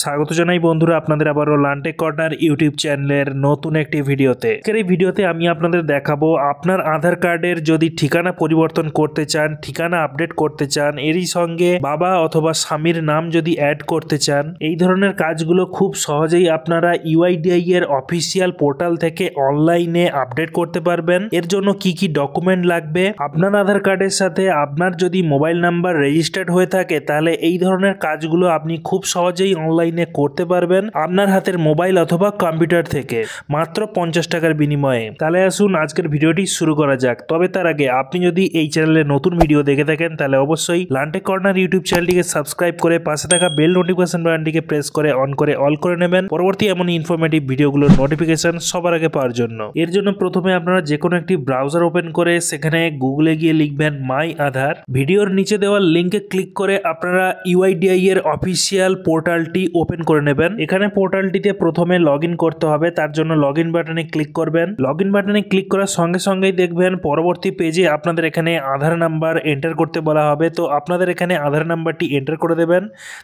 স্বাগত জানাই বন্ধুরা আপনাদের আবারও লান্টে কর্নার ইউটিউব চ্যানেলের নতুন একটি ভিডিওতে। আজকের এই ভিডিওতে আমি আপনাদের দেখাবো আপনার আধার কার্ডের যদি ঠিকানা পরিবর্তন করতে চান, ঠিকানা আপডেট করতে চান, এরই সঙ্গে বাবা অথবা স্বামীর নাম যদি অ্যাড করতে চান, এই ধরনের কাজগুলো খুব সহজেই আপনারা ইউআইডিআই এর অফিসিয়াল পোর্টাল থেকে অনলাইনে আপডেট করতে পারবেন। এর জন্য কি কি ডকুমেন্ট লাগবে? আপনার আধার কার্ডের সাথে আপনার যদি মোবাইল নাম্বার রেজিস্টার্ড হয়ে থাকে, তাহলে এই ধরনের কাজগুলো আপনি খুব সহজেই অনলাইনে করতে পারবেন আপনার হাতের মোবাইল অথবা কম্পিউটার থেকে। মাত্র পঞ্চাশ টাকার বিনিময়ে। তাহলে আসুন আজকের ভিডিওটি শুরু করা যাক। তবে তার আগে আপনি যদি এই চ্যানেলে নতুন ভিডিও দেখে থাকেন, তাহলে অবশ্যই লান্টে কর্নার ইউটিউব চ্যানেলটিকে সাবস্ক্রাইব করে পাশে থাকা বেল নোটিফিকেশন বাটনটিকে প্রেস করে অন করে অল করে নেবেন। পরবর্তী এমন ইনফরমেটিভ ভিডিওগুলোর নোটিফিকেশন সবার আগে পাওয়ার জন্য। এর জন্য প্রথমে আপনারা যে কোনো একটি ব্রাউজার ওপেন করে সেখানে গুগলে গিয়ে লিখবেন মাই আধার ভিডিওর নিচে দেওয়া লিঙ্কে ক্লিক করে আপনারা ইউআইডিআই এর অফিসিয়াল পোর্টালটি ওপেন করে নেবেন। এখানে পোর্টালটিতে প্রথমে লগ করতে হবে, তার জন্য লগ বাটনে ক্লিক করবেন। লগ বাটনে ক্লিক করার সঙ্গে সঙ্গেই দেখবেন পরবর্তী পেজে আপনাদের এখানে আধার নাম্বার এন্টার করতে বলা হবে। তো আপনাদের এখানে আধার নাম্বারটি এন্টার করে দেবেন।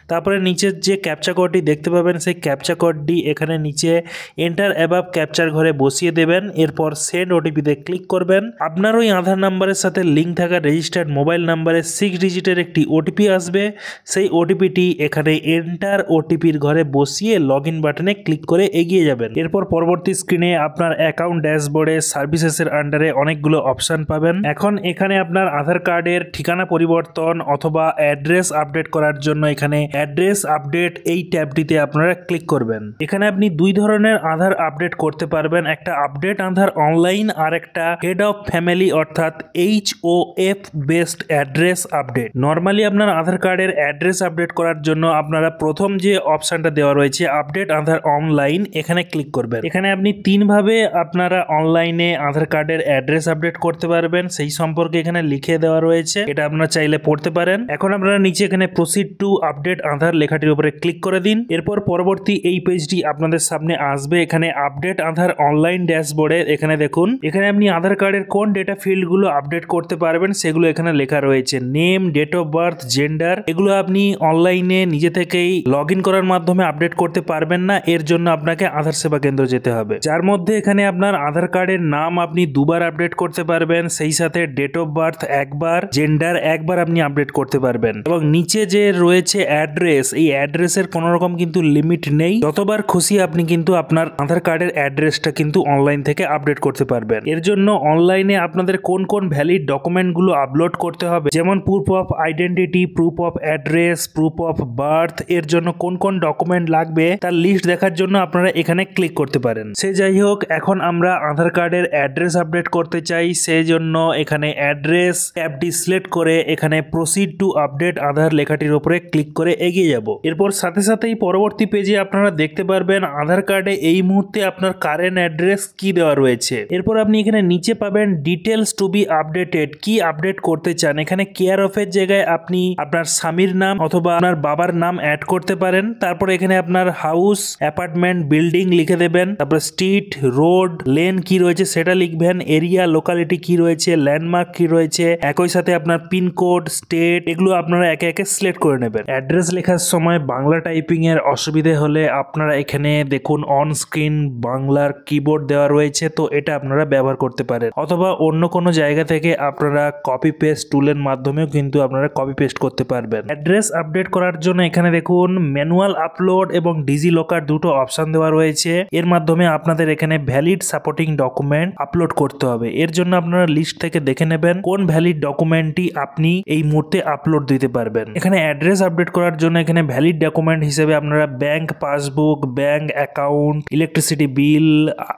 তারপরে নিচের যে ক্যাপচা কোডটি দেখতে পাবেন, সেই ক্যাপচা কোডটি এখানে নিচে এন্টার অ্যাবাব ক্যাপচার ঘরে বসিয়ে দেবেন। এরপর সেন্ড ওটিপিতে ক্লিক করবেন। আপনার ওই আধার নাম্বারের সাথে লিঙ্ক থাকা রেজিস্টার্ড মোবাইল নাম্বারে সিক্স ডিজিটের একটি ওটিপি আসবে। সেই ওটিপিটি এখানে এন্টার ওটিপির ঘরে বসিয়ে লগ ইন বাটনে ক্লিক করে এগিয়ে যাবেন। এরপর পরবর্তী স্ক্রিনে আপনার অ্যাকাউন্ট ড্যাশবোর্ডে সার্ভিসেসের আন্ডারে অনেকগুলো অপশন পাবেন। এখন এখানে আপনার আধার কার্ডের ঠিকানা পরিবর্তন অথবা অ্যাড্রেস আপডেট করার জন্য এখানে অ্যাড্রেস আপডেট এই ট্যাবটিতে আপনারা ক্লিক করবেন। এখানে আপনি দুই ধরনের আধার আপডেট করতে পারবেন। একটা আপডেট আধার অনলাইন আর একটা হেড অফ ফ্যামিলি অর্থাৎ H O F based address update normally আপনার আধার কার্ডের অ্যাড্রেস আপডেট করার জন্য আপনারা প্রথম যে অপশনটা দেওয়া রয়েছে আপডেট আধার অনলাইন এখানে ক্লিক করবেন। এখানে আপনি তিনভাবে আপনারা অনলাইনে আধার কার্ডের অ্যাড্রেস আপডেট করতে পারবেন, সেই সম্পর্কে এখানে লিখে দেওয়া রয়েছে, এটা আপনারা চাইলে পড়তে পারেন। এখন আপনারা নিচে এখানে প্রসিড টু আপডেট আধার লেখাটির উপরে ক্লিক করে দিন। এরপর পরবর্তী এই পেজটি আপনাদের সামনে আসবে, এখানে আপডেট আধার অনলাইন ড্যাশবোর্ডে এখানে দেখুন। এখানে আপনি আধার কার্ডের কোন ডেটা ফিল্ডগুলো আপডেট করতে পারবেন, সেগুলো এখানে লেখা রয়েছে। Name date of birth gender এগুলো আপনি অনলাইনে নিজে থেকেই লগ ইন করার মাধ্যমে আপডেট করতে পারবেন না, এর জন্য আপনাকে আধার সেবা কেন্দ্র যেতে হবে। যার মধ্যে এখানে আপনার আধার কার্ডের নাম আপনি দুবার আপডেট করতে পারবেন, সেই সাথে ডেট অফ বার্থ একবার জেন্ডার একবার আপনি আপডেট করতে পারবেন। এবং নিচে যে রয়েছে অ্যাড্রেস এই অ্যাড্রেসের কোনো রকম কিন্তু লিমিট নেই। যতবার খুশি আপনি কিন্তু আপনার আধার কার্ডের অ্যাড্রেসটা কিন্তু অনলাইন থেকে আপডেট করতে পারবেন। এর জন্য অনলাইনে আপনাদের কোন কোন ভ্যালিড ডকুমেন্টগুলো আপলোড করতে হবে, যেমন proof of identity proof of address proof of birth এর জন্য কোন কোন ডকুমেন্ট লাগবে তার লিস্ট দেখার জন্য আপনারা এখানে ক্লিক করতে পারেন। সে যাই হোক, এখন আমরা আধার কার্ডের অ্যাড্রেস আপডেট করতে চাই। সেই জন্য এখানে অ্যাড্রেস অ্যাপটি সিলেক্ট করে এখানে প্রসিড টু আপডেট আধার লেখাটির উপরে ক্লিক করে এগিয়ে যাব। এরপর সাথে সাথেই পরবর্তী পেজে আপনারা দেখতে পারবেন আধার কার্ডে এই মুহূর্তে আপনার কারেন্ট অ্যাড্রেস কি দেওয়া রয়েছে। এরপর আপনি এখানে নিচে পাবেন ডিটেলস টু বি আপডেটেড কি আপডেট করতে চান? এখানে কেয়ার অফের জায়গায় আপনি আপনার স্বামীর নাম অথবা আপনার বাবার নাম অ্যাড করতে পারেন। তারপর এখানে আপনার হাউস অ্যাপার্টমেন্ট বিল্ডিং লিখে দেবেন। তারপর স্ট্রিট রোড লেন কি রয়েছে সেটা লিখবেন। এরিয়া লোকালিটি কি রয়েছে ল্যান্ডমার্ক কি রয়েছে, একই সাথে আপনার পিনকোড স্টেট এগুলো আপনারা একে একে সিলেক্ট করে নেবেন। অ্যাড্রেস লেখার সময় বাংলা টাইপিং এর অসুবিধে হলে আপনারা এখানে দেখুন অন স্ক্রিন বাংলার কিবোর্ড দেওয়া রয়েছে, তো এটা আপনারা ব্যবহার করতে পারেন। অথবা অন্য কোনো জায়গা থেকে আপনারা কপি পেস্ট টুলের মাধ্যমেও কিন্তু আপনারা কপি পেস্ট করতে পারবেন। অ্যাড্রেস আপডেট করার জন্য এখানে দেখুন ম্যানুয়াল আপলোড এবং ডিজি লকার দুটো অপশন দেওয়া রয়েছে। এর মাধ্যমে আপনাদের এখানে ভ্যালিড সাপোর্টিং ডকুমেন্ট আপলোড করতে হবে। এর জন্য আপনারা লিস্ট থেকে দেখে নেবেন কোন ভ্যালিড ডকুমেন্টটি আপনি এই মুহূর্তে আপলোড দিতে পারবেন। এখানে অ্যাড্রেস আপডেট করার জন্য এখানে ভ্যালিড ডকুমেন্ট হিসেবে আপনারা bank passbook bank account electricity bill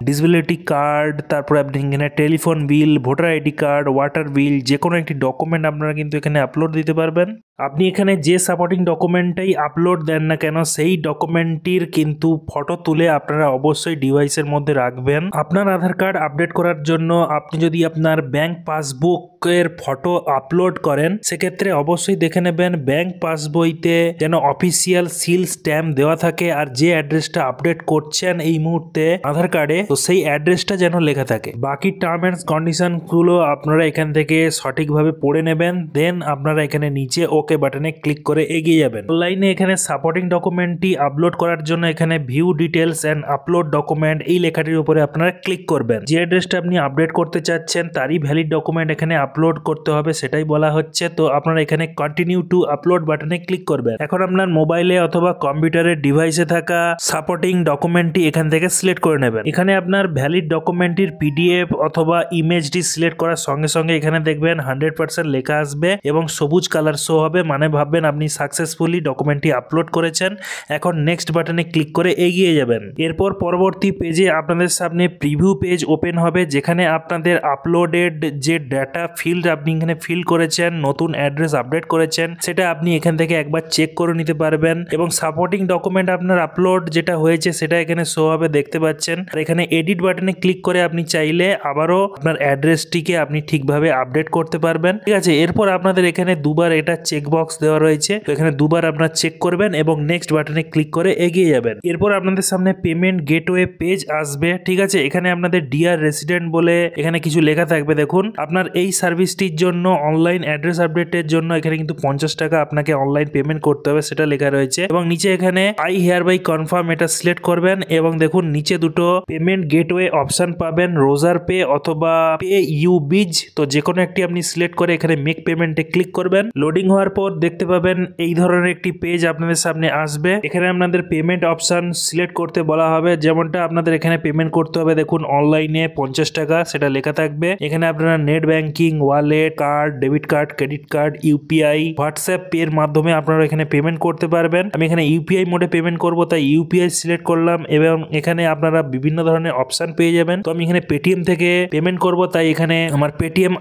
disability card তারপরে আপনি এখানে telephone bill voter ID card water bill যে কোনো একটি ডকুমেন্ট আপনারা কিন্তু এখানে আপলোড দিতে পারবেন। আপনি এখানে যে সাপোর্টিং ডকুমেন্টটাই আপলোড দেন না কেন, সেই ডকুমেন্টটির কিন্তু ফটো তুলে আপনারা অবশ্যই ডিভাইসের মধ্যে রাখবেন। আপনার আধার কার্ড আপডেট করার জন্য আপনি যদি আপনার ব্যাংক পাসবুকের ফটো আপলোড করেন, সেক্ষেত্রে অবশ্যই দেখে নেবেন ব্যাংক পাসবইতে যেন অফিসিয়াল সিল স্ট্যাম্প দেওয়া থাকে আর যে অ্যাড্রেসটা আপডেট করছেন এই মুহূর্তে আধার কার্ডে তো সেই অ্যাড্রেসটা যেন লেখা থাকে। বাকি টার্ম অ্যান্ড কন্ডিশনগুলো আপনারা এখান থেকে সঠিকভাবে পড়ে নেবেন দেন আপনারা এখানে নিচে ও ওকে বাটনে ক্লিক করে এগিয়ে যাবেন। অনলাইনে এখানে সাপোর্টিং ডকুমেন্টটি আপলোড করার জন্য এখানে view details and upload document এই লেখাটির উপরে আপনারা ক্লিক করবেন। যে অ্যাড্রেসটা আপনি আপডেট করতে চাচ্ছেন, তারই ভ্যালিড ডকুমেন্ট এখানে আপলোড করতে হবে, সেটাই বলা হচ্ছে। তো আপনারা এখানে কন্টিনিউ টু আপলোড বাটনে ক্লিক করবেন। এখন আপনার মোবাইলে অথবা কম্পিউটারের ডিভাইসে থাকা সাপোর্টিং ডকুমেন্টটি এখান থেকে সিলেক্ট করে নেবেন। এখানে আপনার ভ্যালিড ডকুমেন্টটির পিডিএফ অথবা ইমেজটি সিলেক্ট করার সঙ্গে সঙ্গে এখানে দেখবেন হান্ড্রেড লেখা আসবে এবং সবুজ কালার শো হবে। মানে ভাববেন আপনি সাকসেসফুলি ডকুমেন্টটি আপলোড করেছেন। এখন নেক্সট বাটনে ক্লিক করে এগিয়ে যাবেন। এরপর পরবর্তী পেজে আপনাদের সামনে প্রিভিউ পেজ ওপেন হবে, যেখানে আপনাদের আপলোডেড যে ডাটা ফিল্ড আপনি এখানে ফিল করেছেন, নতুন অ্যাড্রেস আপডেট করেছেন, সেটা আপনি এখান থেকে একবার চেক করে নিতে পারবেন এবং সাপোর্টিং ডকুমেন্ট আপনার আপলোড যেটা হয়েছে, সেটা এখানে শো হবে, দেখতে পাচ্ছেন। আর এখানে এডিট বাটনে ক্লিক করে আপনি চাইলে আবারও আপনার অ্যাড্রেসটিকে আপনি ঠিকভাবে আপডেট করতে পারবেন। ঠিক আছে, এরপর আপনাদের এখানে দুবার এটা চেক বক্স দেওয়া রয়েছে। তো এখানে দুবার আপনার চেক করবেন এবং নেক্সট বাটনে ক্লিক করে এগিয়ে যাবেন। এরপর আপনাদের সামনে পেমেন্ট গেটওয়ে পেজ আসবে, ঠিক আছে? এখানে আপনাদের ডিআর রেসিডেন্ট বলে এখানে কিছু লেখা থাকবে, দেখুন। আপনার এই সার্ভিসটির জন্য অনলাইন অ্যাড্রেস আপডেটের জন্য এখানে কিন্তু পঞ্চাশ টাকা আপনাকে অনলাইন পেমেন্ট করতে হবে, সেটা লেখা রয়েছে। এবং নিচে এখানে আই হেয়ার বাই কনফার্ম এটা সিলেক্ট করবেন এবং দেখুন, নিচে দুটো পেমেন্ট গেটওয়ে অপশন পাবেন রোজার পে অথবা পে ইউ বিজ তো যে কোনো একটি আপনি সিলেক্ট করে এখানে মেক পেমেন্টে ক্লিক করবেন। লোডিং হওয়ার পর দেখতে পাবেন এই ধরনের একটি পেজ আপনাদের সামনে আসবে। এখানে আপনাদের পেমেন্ট অপশন সিলেক্ট করতে বলা হবে। যেমনটা আপনাদের এখানে পেমেন্ট করতে হবে, দেখুন অনলাইনে পঞ্চাশ টাকা, সেটা লেখা থাকবে। এখানে আপনারা net banking wallet card debit card credit card UPI WhatsApp pay এর মাধ্যমে আপনারা এখানে পেমেন্ট করতে পারবেন। আমি এখানে ইউপিআই মোডে পেমেন্ট করব, তাই ইউপিআই সিলেক্ট করলাম এবং এখানে আপনারা বিভিন্ন ধরনের অপশন পেয়ে যাবেন। তো আমি এখানে পেটিএম থেকে পেমেন্ট করব, তাই এখানে আমার পেটিএম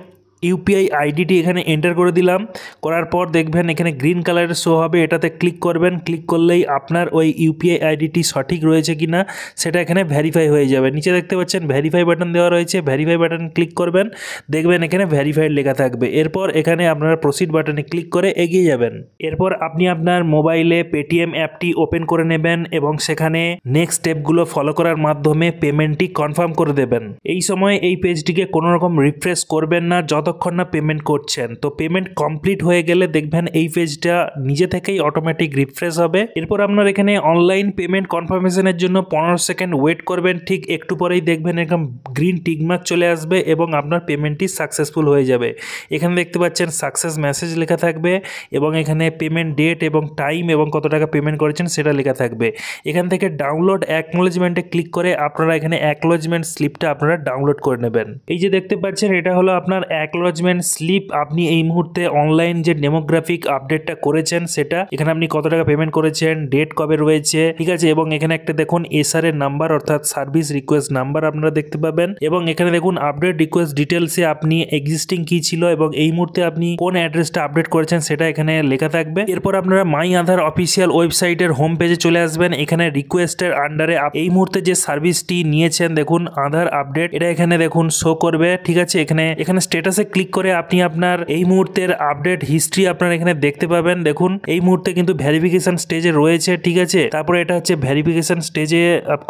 ইউপিআই আইডিটি এখানে এন্টার করে দিলাম। করার পর দেখবেন এখানে গ্রিন কালারের শো হবে। এটাতে ক্লিক করবেন। ক্লিক করলেই আপনার ওই ইউপিআই আইডিটি সঠিক রয়েছে কি না সেটা এখানে ভ্যারিফাই হয়ে যাবে। নিচে দেখতে পাচ্ছেন ভ্যারিফাই বাটন দেওয়া রয়েছে। ভ্যারিফাই বাটন ক্লিক করবেন। দেখবেন এখানে ভ্যারিফাইড লেখা থাকবে। এরপর এখানে আপনারা প্রসিড বাটনে ক্লিক করে এগিয়ে যাবেন। এরপর আপনি আপনার মোবাইলে পেটিএম অ্যাপটি ওপেন করে নেবেন এবং সেখানে নেক্সট স্টেপগুলো ফলো করার মাধ্যমে পেমেন্টটি কনফার্ম করে দেবেন। এই সময় এই পেজটিকে কোনোরকম রিফ্রেশ করবেন না। যত যতক্ষণ না পেমেন্ট করছেন, তো পেমেন্ট কমপ্লিট হয়ে গেলে দেখবেন এই পেজটা নিজে থেকেই অটোমেটিক রিফ্রেশ হবে। এরপর আপনার এখানে অনলাইন পেমেন্ট কনফার্মেশনের জন্য পনেরো সেকেন্ড ওয়েট করবেন, ঠিক একটু পরেই দেখবেন এরকম গ্রিন টিকমার্ক চলে আসবে এবং আপনার পেমেন্টটি সাকসেসফুল হয়ে যাবে। এখানে দেখতে পাচ্ছেন সাকসেস মেসেজ লেখা থাকবে এবং এখানে পেমেন্ট ডেট এবং টাইম এবং কত টাকা পেমেন্ট করেছেন সেটা লেখা থাকবে। এখান থেকে ডাউনলোড অ্যাকনোলেজমেন্টে ক্লিক করে আপনারা এখানে অ্যাকনোলেজমেন্ট স্লিপটা আপনারা ডাউনলোড করে নেবেন। এই যে দেখতে পাচ্ছেন, এটা হলো আপনার অ্যাকনোলেজ অ্যাকনোলজমেন্ট স্লিপ আপনি এই মুহূর্তে অনলাইন যে ডেমোগ্রাফিক আপডেটটা করেছেন সেটা, এখানে আপনি কত টাকা পেমেন্ট করেছেন ডেট কবে রয়েছে, ঠিক আছে? এবং এখানে একটা দেখুন এসআর এর নাম্বার অর্থাৎ সার্ভিস রিকোয়েস্ট নাম্বার আপনারা দেখতে পাবেন। এবং এখানে দেখুন আপডেট রিকোয়েস্ট ডিটেলসে আপনি এক্সিস্টিং কি ছিল এবং এই মুহূর্তে আপনি কোন অ্যাড্রেসটা আপডেট করেছেন সেটা এখানে লেখা থাকবে। এরপর আপনারা মাই আধার অফিসিয়াল ওয়েবসাইটের হোম পেজে চলে আসবেন। এখানে রিকোয়েস্টের আন্ডারে এই মুহূর্তে যে সার্ভিসটি নিয়েছেন, দেখুন আধার আপডেট এটা এখানে দেখুন শো করবে, ঠিক আছে? এখানে এখানে স্টেটাসে ক্লিক করে আপনি আপনার এই মুহূর্তের আপডেট হিস্ট্রি আপনার এখানে দেখতে পাবেন। দেখুন, এই মুহূর্তে কিন্তু ভ্যারিফিকেশন স্টেজে রয়েছে, ঠিক আছে? তারপরে এটা হচ্ছে ভ্যারিফিকেশন স্টেজে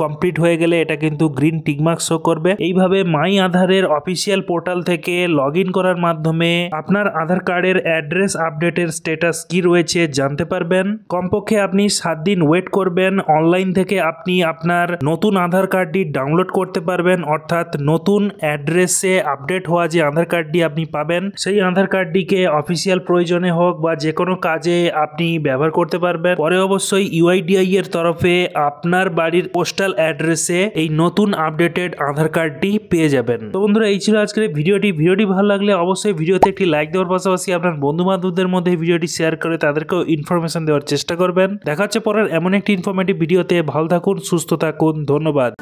কমপ্লিট হয়ে গেলে এটা কিন্তু গ্রিন টিকমার্ক শো করবে। এইভাবে মাই আধারের অফিসিয়াল পোর্টাল থেকে লগ করার মাধ্যমে আপনার আধার কার্ডের অ্যাড্রেস আপডেটের স্টেটাস কি রয়েছে জানতে পারবেন। কমপক্ষে আপনি সাত দিন ওয়েট করবেন অনলাইন থেকে আপনি আপনার নতুন আধার কার্ডটি ডাউনলোড করতে পারবেন। অর্থাৎ নতুন অ্যাড্রেসে আপডেট হওয়া যে আধার কার্ডটি আপনি পাবেন। সেই আধার কার্ডটিকে অফিসিয়াল প্রয়োজনে হোক বা যে কোনো কাজে আপনি ব্যবহার করতে পারবেন। পরে অবশ্যই ইউআইডিআই এর তরফে আপনার বাড়ির পোস্টাল অ্যাড্রেসে এই নতুন আপডেটেড আধার কার্ডটি পেয়ে যাবেন। তো বন্ধুরা, এই ছিল আজকের ভিডিওটি। ভিডিওটি ভালো লাগলে অবশ্যই ভিডিওতে একটি লাইক দেওয়ার পাশাপাশি আপনার বন্ধু বান্ধবদের মধ্যে ভিডিওটি শেয়ার করে তাদেরকেও ইনফরমেশন দেওয়ার চেষ্টা করবেন। দেখা হচ্ছে পরের এমন একটি ইনফরমেটিভ ভিডিওতে ভালো থাকুন, সুস্থ থাকুন। ধন্যবাদ।